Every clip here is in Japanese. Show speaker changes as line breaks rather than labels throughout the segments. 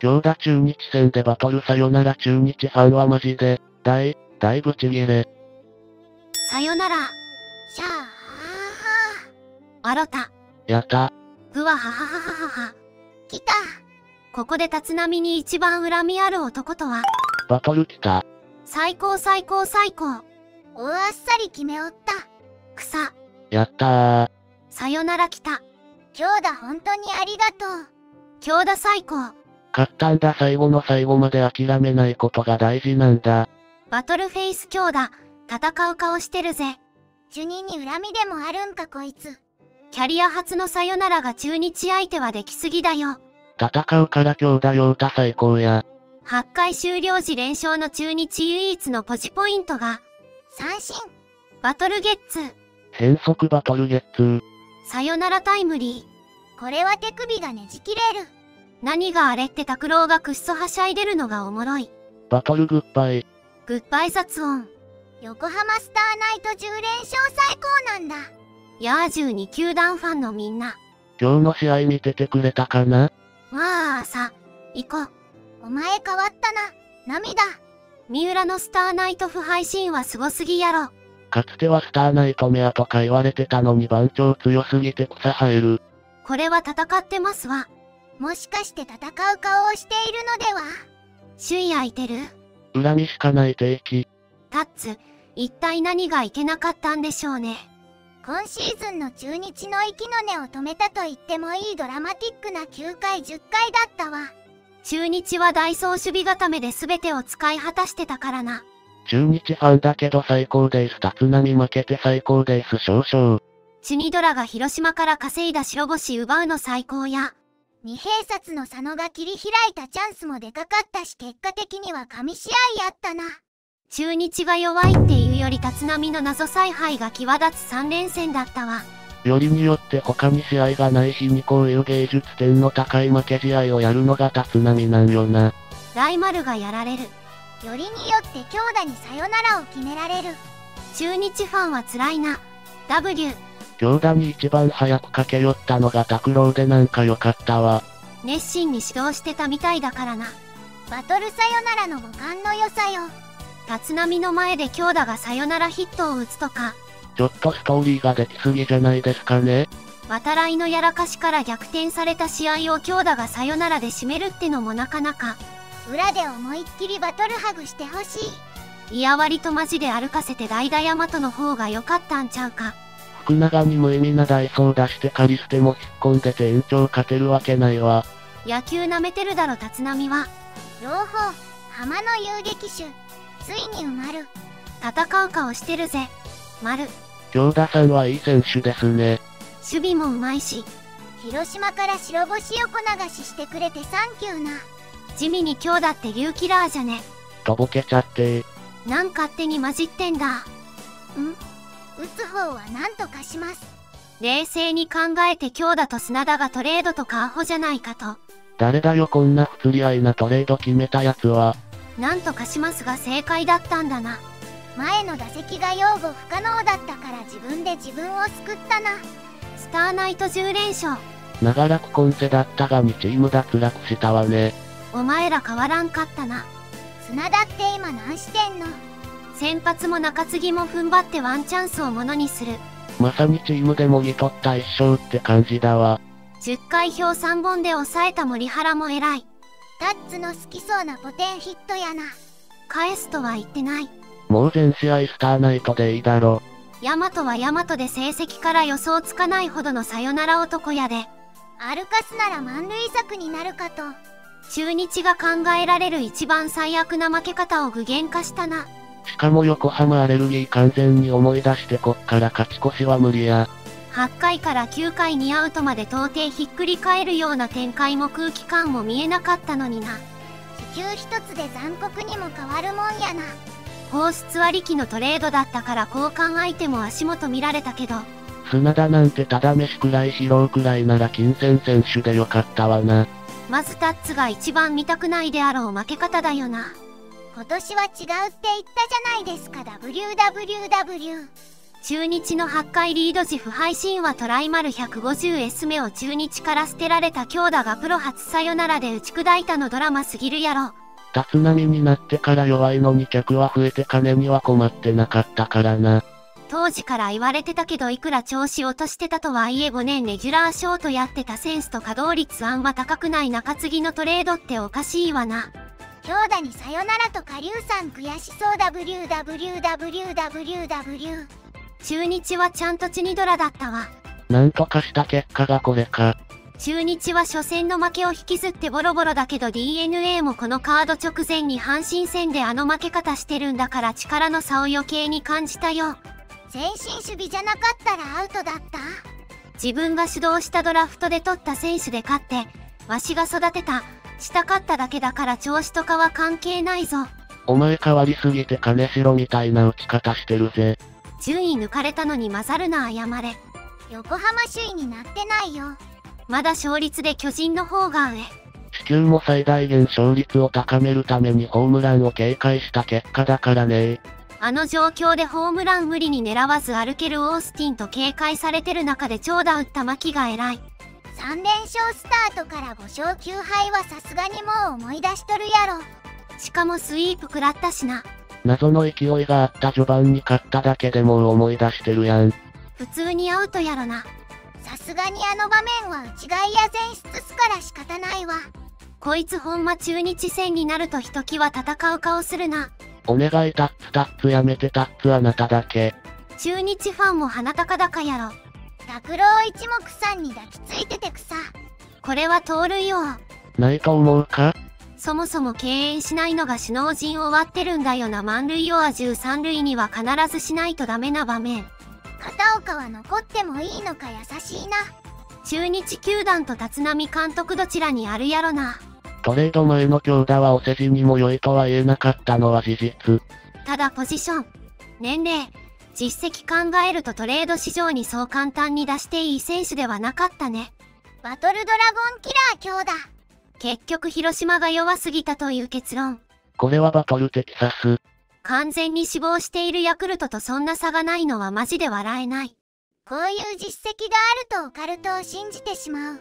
強打中日戦でバトルさよなら中日ファンはマジで、大、大ブチギレ。
さよなら。
シャーは
あろた。
やった。
ふわはははははは。
ー来た。
ここで立浪に一番恨みある男とは、
バトル来た。
最高最高最高。
大あっさり決めおった。
草。
やったー。
さよなら来た。
今日だ本当にありがとう。
強打最高。
勝ったんだ最後の最後まで諦めないことが大事なんだ。
バトルフェイス強打。戦う顔してるぜ。
主任に恨みでもあるんかこいつ。
キャリア初のさよならが中日相手はできすぎだよ。
戦うから強打陽太最高や。
8回終了時連勝の中日唯一のポジポイントが、
三振。
バトルゲッツー。
変則バトルゲッツー。
さよならタイムリー。
これは手首がねじ切れる。
何があれって拓郎がくっそはしゃいでるのがおもろい。
バトルグッバイ。
グッバイ雑音。
横浜スターナイト10連勝最高なんだ。
ヤー12球団ファンのみんな。
今日の試合見ててくれたかな？
わあさ、行こう。
お前変わったな。涙。
三浦のスターナイト不配信はすごすぎやろ。
かつてはスターナイトメアとか言われてたのに番長強すぎて草生える。
これは戦ってますわ。
もしかして戦う顔をしているのでは？
首位空いてる？
恨みしかない定期。
タッツ、一体何がいけなかったんでしょうね。
今シーズンの中日の息の根を止めたと言ってもいいドラマティックな9回10回だったわ。
中日はダイソー守備固めで全てを使い果たしてたからな。
中日ファンだけど最高です。立浪負けて最高です。少々。
チュニドラが広島から稼いだ白星奪うの最高や。
二併殺の佐野が切り開いたチャンスもでかかったし結果的には神試合やったな。
中日が弱いっていうより立浪の謎采配が際立つ3連戦だったわ。
よりによって他に試合がない日にこういう芸術点の高い負け試合をやるのが立浪なんよな。
大丸がやられる。
よりによって強打にサヨナラを決められる。
中日ファンは辛いな。W、
強打に一番早く駆け寄ったのが拓郎でなんか良かったわ。
熱心に指導してたみたいだからな。
バトルサヨナラの五感の良さよ。
立浪の前で強打がサヨナラヒットを打つとか、
ちょっとストーリーができすぎじゃないですかね。
渡来のやらかしから逆転された試合を強打がサヨナラで締めるってのもなかなか、
裏で思いっきりバトルハグしてほしい。
いや割とマジで歩かせて代打ヤマトの方が良かったんちゃうか。
福永に無意味なダイソー出してカリステも引っ込んでて延長勝てるわけないわ。
野球舐めてるだろ立浪は。
朗報、浜の遊撃手。ついに埋まる。
戦う顔してるぜ。丸。
京田さんはいい選手ですね。
守備もうまいし、
広島から白星横流ししてくれてサンキューな。
地味に強打っていうキラーじゃね。
とぼけちゃって
なん勝手に混じってんだ。
ん？打つ方は何とかします。
冷静に考えて強打と砂田がトレードとかアホじゃないかと。
誰だよこんな不釣り合いなトレード決めたやつは。
なんとかしますが正解だったんだな。
前の打席が擁護不可能だったから自分で自分を救ったな。
スターナイト10連勝。
長らくコンセだったが2チーム脱落したわね。
お前ら変わらんかったな。
砂田って今何してんの？
先発も中継ぎも踏ん張ってワンチャンスをものにする。
まさにチームでもぎ取った一勝って感じだわ。
10回表3本で抑えた森原も偉い。
タッツの好きそうなポテンヒットやな。
返すとは言ってない。
もう全試合スターナイトでいいだろ。
ヤマトはヤマトで成績から予想つかないほどのサヨナラ男やで。
歩かすなら満塁策になるかと。
中日が考えられる一番最悪な負け方を具現化したな。
しかも横浜アレルギー完全に思い出してこっから勝ち越しは無理や。
8回から9回にアウトまで到底ひっくり返るような展開も空気感も見えなかったのにな。
飛球一つで残酷にも変わるもんやな。
放出ありきのトレードだったから交換相手も足元見られたけど、
砂田なんてただ飯くらい疲労くらいなら金銭選手でよかったわな。
まずタッツが一番見たくないであろう負け方だよな。
今年は違うって言ったじゃないですか WWW。
中日の8回リード時不敗神話トライマル 150S 目を中日から捨てられた強打がプロ初さよならで打ち砕いたのドラマすぎるやろ。
立浪になってから弱いのに客は増えて金には困ってなかったからな。
当時から言われてたけどいくら調子落としてたとはいえ5年レギュラーショートやってたセンスと稼働率あんま高くない中継ぎのトレードっておかしいわな。
強打にさよならと下流さん悔しそう WWWWW
中日はちゃんとチニドラだったわ。
なんとかした結果がこれか。
中日は初戦の負けを引きずってボロボロだけど DNA もこのカード直前に阪神戦であの負け方してるんだから力の差を余計に感じたよ。
前進守備じゃなかったらアウトだった？
自分が主導したドラフトで取った選手で勝って、わしが育てた、したかっただけだから調子とかは関係ないぞ。
お前変わりすぎて金城みたいな打ち方してるぜ。
順位抜かれたのに混ざるな謝れ。
横浜首位になってないよ
まだ勝率で巨人の方が上。
地球も最大限勝率を高めるためにホームランを警戒した結果だからね
あの状況でホームラン無理に狙わず歩けるオースティンと警戒されてる中で長打打った牧が偉い。
3連勝スタートから5勝9敗はさすがにもう思い出しとるやろ
しかもスイープ食らったしな。
謎の勢いがあった序盤に勝っただけでもう思い出してるやん。
普通にアウトやろな。
さすがにあの場面は内外野前出すから仕方ないわ
こいつほんま中日戦になるとひときわ戦う顔するな。
お願いタッツタッツやめてタッツあなただけ。
中日ファンも鼻高々やろ。
拓郎一目散に抱きついててくさ
これは盗塁王。
ないと思うか？
そもそも敬遠しないのが首脳陣を割ってるんだよな。満塁王は13塁には必ずしないとダメな場面。
片岡は残ってもいいのか優しいな
中日球団と立浪監督どちらにあるやろな。
トレード前の強打はお世辞にも良いとは言えなかったのは事実。
ただポジション、年齢、実績考えるとトレード市場にそう簡単に出していい選手ではなかったね。
バトルドラゴンキラー強打
結局広島が弱すぎたという結論。
これはバトルテキサス。
完全に死亡しているヤクルトとそんな差がないのはマジで笑えない。
こういう実績があるとオカルトを信じてしまう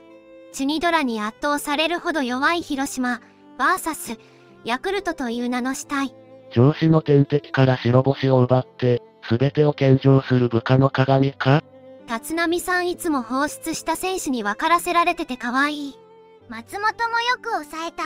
チュニドラに圧倒されるほど弱い広島、バーサス、ヤクルトという名の死体。
上司の天敵から白星を奪って、全てを献上する部下の鏡か？
立浪さんいつも放出した選手に分からせられてて可愛い。
松本もよく抑えた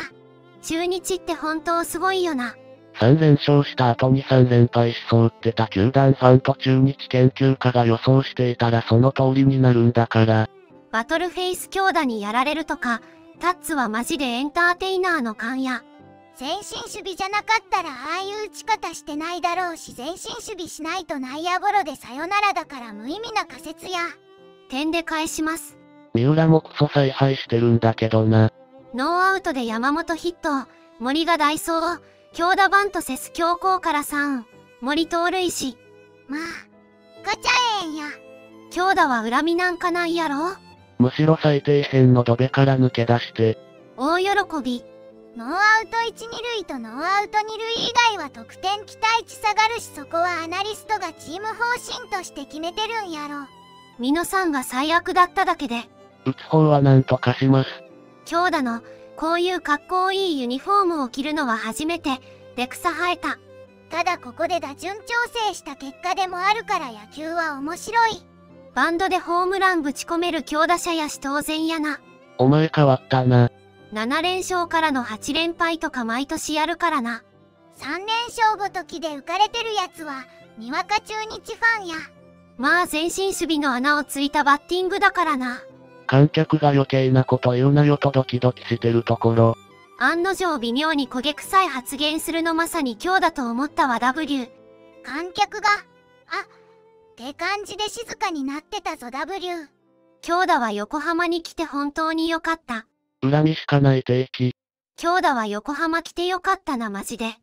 中日って本当すごいよな。
3連勝した後に3連敗しそうってた球団ファンと中日研究家が予想していたらその通りになるんだから。
バトルフェイス強打にやられるとか、タッツはマジでエンターテイナーの勘や。
前進守備じゃなかったらああいう打ち方してないだろうし前進守備しないと内野ゴロでさよならだから無意味な仮説や。
点で返します。
三浦もクソ采配してるんだけどな。
ノーアウトで山本ヒット、森がダイソー、強打バントセス強行から3、森盗塁し、
まあガチャえんや。
強打は恨みなんかないやろ。
むしろ最底辺のドベから抜け出して、
大喜び。
ノーアウト1、2塁とノーアウト2塁以外は得点期待値下がるしそこはアナリストがチーム方針として決めてるんやろ
ミノさんが最悪だっただけで、
打つ方はなんとかします。
強打の、こういうかっこいいユニフォームを着るのは初めて、で草生えた。
ただここで打順調整した結果でもあるから野球は面白い
バンドでホームランぶち込める強打者やし当然やな。
お前変わったな。
7連勝からの8連敗とか毎年やるからな。
3連勝ごときで浮かれてるやつはにわか中日ファンや
まあ前進守備の穴をついたバッティングだからな。
観客が余計なこと言うなよとドキドキしてるところ。
案の定微妙に焦げ臭い発言するのまさに今日だと思ったわ W。
観客があって感じで静かになってたぞ W
京田は横浜に来て本当に良かった。
恨みしかない定期。
京田は横浜来てよかったなマジで。